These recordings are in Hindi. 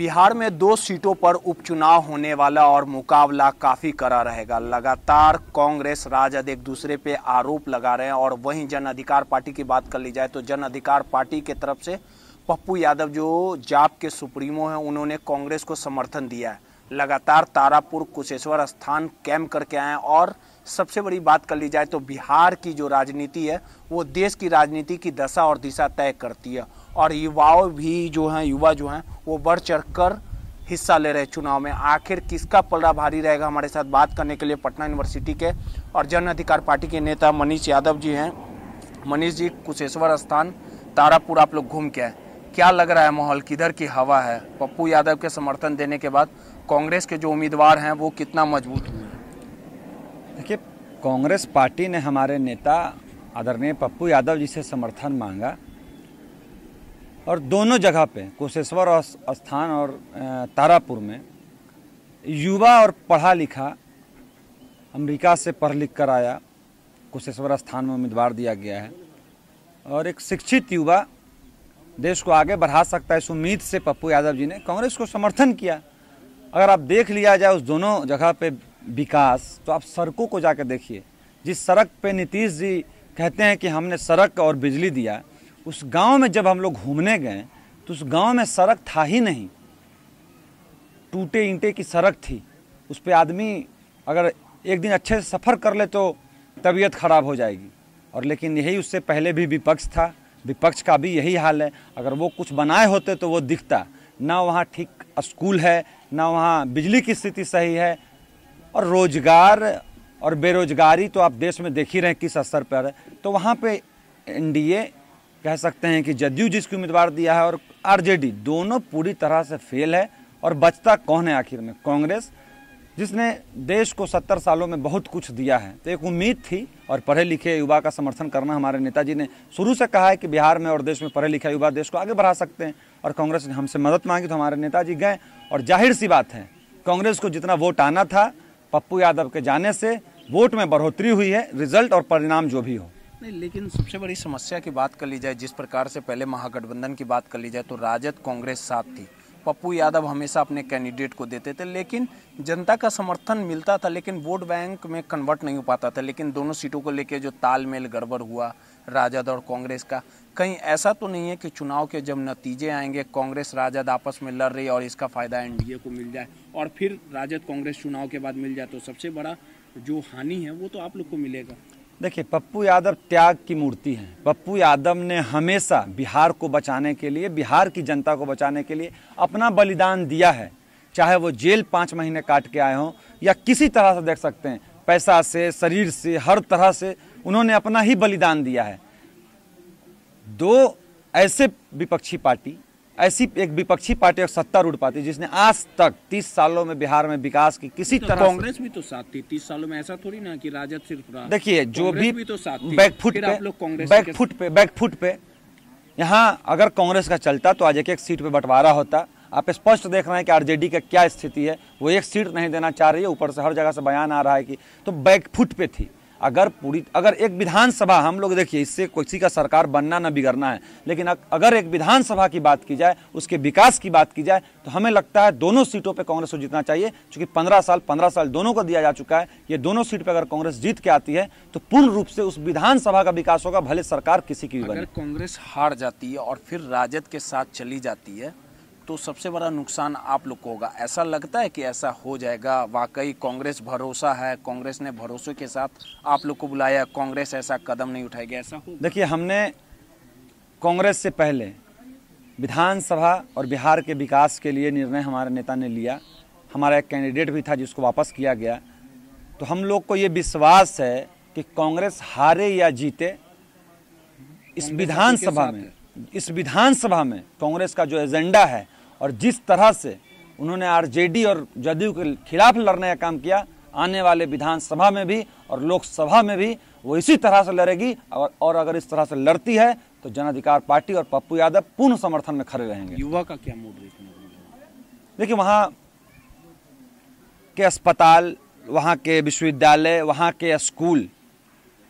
बिहार में दो सीटों पर उपचुनाव होने वाला और मुकाबला काफ़ी कड़ा रहेगा। लगातार कांग्रेस राजद एक दूसरे पे आरोप लगा रहे हैं और वहीं जन अधिकार पार्टी की बात कर ली जाए तो जन अधिकार पार्टी के तरफ़ से पप्पू यादव जो जाप के सुप्रीमो हैं, उन्होंने कांग्रेस को समर्थन दिया है। लगातार तारापुर कुशेश्वर स्थान कैंप करके आए और सबसे बड़ी बात कर ली जाए तो बिहार की जो राजनीति है, वो देश की राजनीति की दशा और दिशा तय करती है। और युवाओं भी जो हैं, युवा जो हैं, वो बढ़ चढ़ कर हिस्सा ले रहे चुनाव में। आखिर किसका पलड़ा भारी रहेगा हमारे साथ बात करने के लिए पटना यूनिवर्सिटी के और जन अधिकार पार्टी के नेता मनीष यादव जी हैं। मनीष जी, कुशेश्वर स्थान, तारापुर आप लोग घूम के आए। क्या लग रहा है माहौल? किधर की हवा है? पप्पू यादव के समर्थन देने के बाद कांग्रेस के जो उम्मीदवार हैं, वो कितना मज़बूत हुए? देखिए, कांग्रेस पार्टी ने हमारे नेता आदरणीय पप्पू यादव जी से समर्थन मांगा। और दोनों जगह पे, कुशेश्वर स्थान और तारापुर में, युवा और पढ़ा लिखा अमेरिका से पढ़ लिख कर आया, कुशेश्वर स्थान में उम्मीदवार दिया गया है। और एक शिक्षित युवा देश को आगे बढ़ा सकता है, इस उम्मीद से पप्पू यादव जी ने कांग्रेस को समर्थन किया। अगर आप देख लिया जाए उस दोनों जगह पे विकास तो आप सड़कों को जाकर देखिए। जिस सड़क पे नीतीश जी कहते हैं कि हमने सड़क और बिजली दिया उस गाँव में जब हम लोग घूमने गए तो उस गाँव में सड़क था ही नहीं। टूटे ईंटे की सड़क थी। उस पर आदमी अगर एक दिन अच्छे से सफ़र कर ले तो तबीयत खराब हो जाएगी। और लेकिन यही उससे पहले भी विपक्ष था। विपक्ष का भी यही हाल है। अगर वो कुछ बनाए होते तो वो दिखता। ना वहाँ ठीक स्कूल है, ना वहाँ बिजली की स्थिति सही है। और रोज़गार और बेरोजगारी तो आप देश में देख ही रहे हैं किस स्तर पर। है तो वहाँ पे एनडीए कह सकते हैं कि जदयू जिसकी उम्मीदवार दिया है और आरजेडी, दोनों पूरी तरह से फेल है और बचता कौन है आखिर में? कांग्रेस, जिसने देश को सत्तर सालों में बहुत कुछ दिया है। तो एक उम्मीद थी और पढ़े लिखे युवा का समर्थन करना हमारे नेताजी ने शुरू से कहा है कि बिहार में और देश में पढ़े लिखे युवा देश को आगे बढ़ा सकते हैं और कांग्रेस ने हमसे मदद मांगी तो हमारे नेताजी गए। और ज़ाहिर सी बात है, कांग्रेस को जितना वोट आना था, पप्पू यादव के जाने से वोट में बढ़ोतरी हुई है, रिज़ल्ट और परिणाम जो भी हो। नहीं, लेकिन सबसे बड़ी समस्या की बात कर ली जाए, जिस प्रकार से पहले महागठबंधन की बात कर ली जाए तो राजद कांग्रेस साथ थी। पप्पू यादव हमेशा अपने कैंडिडेट को देते थे, लेकिन जनता का समर्थन मिलता था, लेकिन वोट बैंक में कन्वर्ट नहीं हो पाता था। लेकिन दोनों सीटों को लेकर जो तालमेल गड़बड़ हुआ राजद और कांग्रेस का, कहीं ऐसा तो नहीं है कि चुनाव के जब नतीजे आएँगे, कांग्रेस राजद आपस में लड़ रही और इसका फ़ायदा एनडीए को मिल जाए, और फिर राजद कांग्रेस चुनाव के बाद मिल जाए तो सबसे बड़ा जो हानि है, वो तो आप लोग को मिलेगा। देखिए, पप्पू यादव त्याग की मूर्ति हैं। पप्पू यादव ने हमेशा बिहार को बचाने के लिए, बिहार की जनता को बचाने के लिए अपना बलिदान दिया है। चाहे वो जेल पाँच महीने काट के आए हों या किसी तरह से देख सकते हैं, पैसा से, शरीर से, हर तरह से उन्होंने अपना ही बलिदान दिया है। दो ऐसे विपक्षी पार्टी ऐसी एक विपक्षी पार्टी और सत्तारूढ़ पार्टी जिसने आज तक तीस सालों में बिहार में विकास की किसी तो तरह कांग्रेस भी तो साथ थी तीस सालों में ऐसा थोड़ी ना कि राजद सिर्फ़ रहा। देखिए जो भी, भी तो साथ बैकफुट पे लोग कांग्रेस बैकफुट पे बैकफुट पे। यहाँ अगर कांग्रेस का चलता तो आज एक एक सीट पे बंटवारा होता। आप स्पष्ट देख रहे हैं कि आरजेडी का क्या स्थिति है। वो एक सीट नहीं देना चाह रही है ऊपर से हर जगह से बयान आ रहा है कि तो बैकफुट पे थी। अगर पूरी अगर एक विधानसभा हम लोग देखिए इससे किसी का सरकार बनना न बिगड़ना है लेकिन अगर एक विधानसभा की बात की जाए उसके विकास की बात की जाए तो हमें लगता है दोनों सीटों पे कांग्रेस को जीतना चाहिए क्योंकि पंद्रह साल पंद्रह साल दोनों को दिया जा चुका है ये दोनों सीट पर अगर कांग्रेस जीत के आती है तो पूर्ण रूप से उस विधानसभा का विकास होगा भले सरकार किसी की भी अगर बने। कांग्रेस हार जाती है और फिर राजद के साथ चली जाती है तो सबसे बड़ा नुकसान आप लोग को होगा। ऐसा लगता है कि ऐसा हो जाएगा? वाकई कांग्रेस भरोसा है? कांग्रेस ने भरोसे के साथ आप लोग को बुलाया। कांग्रेस ऐसा कदम नहीं उठाएगी ऐसा देखिए हमने कांग्रेस से पहले विधानसभा और बिहार के विकास के लिए निर्णय हमारे नेता ने लिया। हमारा एक कैंडिडेट भी था जिसको वापस किया गया। तो हम लोग को ये विश्वास है कि कांग्रेस हारे या जीते इस विधानसभा में इस विधानसभा में कांग्रेस का जो एजेंडा है और जिस तरह से उन्होंने आरजेडी और जदयू के खिलाफ लड़ने का काम किया आने वाले विधानसभा में भी और लोकसभा में भी वो इसी तरह से लड़ेगी और, और अगर इस तरह से लड़ती है तो जन अधिकार पार्टी और पप्पू यादव पूर्ण समर्थन में खड़े रहेंगे। युवा का क्या मूड देखिए वहाँ के अस्पताल वहाँ के विश्वविद्यालय वहाँ के स्कूल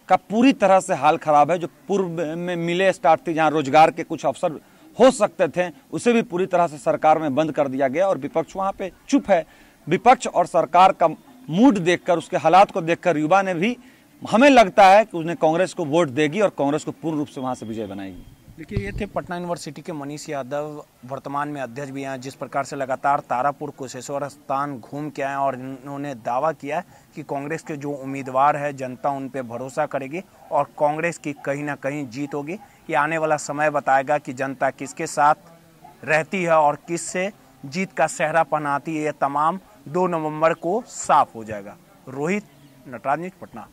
का पूरी तरह से हाल खराब है। जो पूर्व में मिले स्टार्ट थी जहाँ रोज़गार के कुछ अवसर हो सकते थे, उसे भी पूरी तरह से सरकार में बंद कर दिया गया और विपक्ष वहाँ पे चुप है। विपक्ष और सरकार का मूड देखकर, उसके हालात को देखकर युवा ने भी, हमें लगता है कि उसने कांग्रेस को वोट देगी और कांग्रेस को पूर्ण रूप से वहाँ से विजय बनाएगी। देखिए, ये थे पटना यूनिवर्सिटी के मनीष यादव वर्तमान में अध्यक्ष भी हैं, जिस प्रकार से लगातार तारापुर कुशेश्वर स्थान घूम के आए और इन्होंने दावा किया कि कांग्रेस के जो उम्मीदवार है, जनता उन पर भरोसा करेगी और कांग्रेस की कहीं ना कहीं जीत होगी। ये आने वाला समय बताएगा कि जनता किसके साथ रहती है और किससे जीत का सहरा पहनाती है। ये तमाम दो नवंबर को साफ़ हो जाएगा। रोहित, नटराज पटना।